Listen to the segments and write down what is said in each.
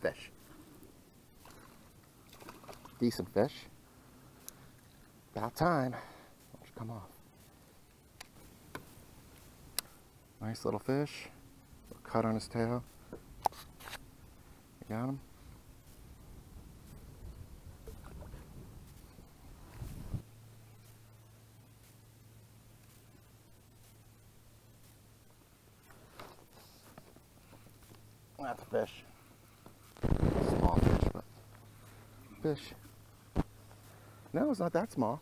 fish. Decent fish. About time. Don't come off? Nice little fish. Little cut on his tail. You got him? That's a fish. Small fish, but fish. No, it's not that small.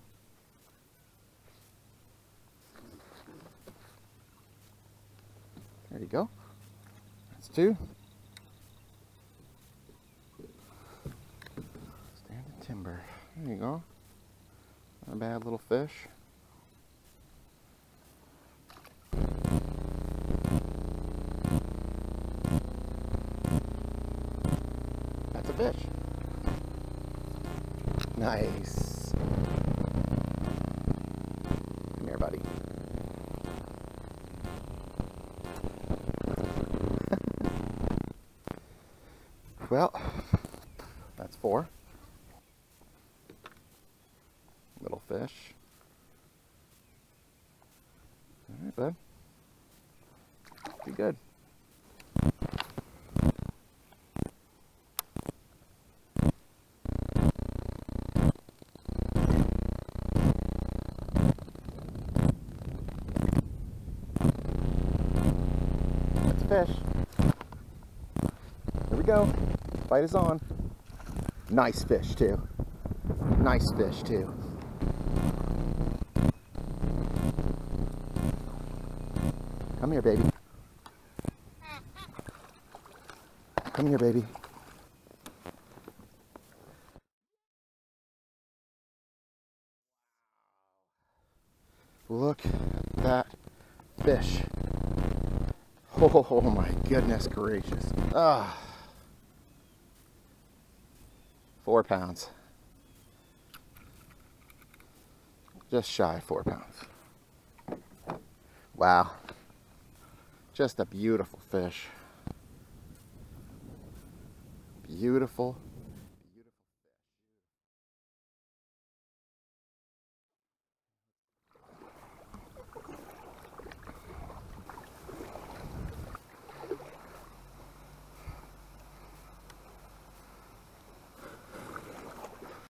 There you go. That's two. Standing timber. There you go. Not a bad little fish. That's a fish. Nice. Come here, buddy. well, that's four. Little fish. All right, bud. Be good. That's a fish. Here we go. Fight is on. Nice fish, too. Nice fish, too. Come here, baby. Come here, baby. Look at that fish. Oh my goodness gracious. Ah. Four pounds. Just shy of four pounds. Wow. Just a beautiful fish. Beautiful,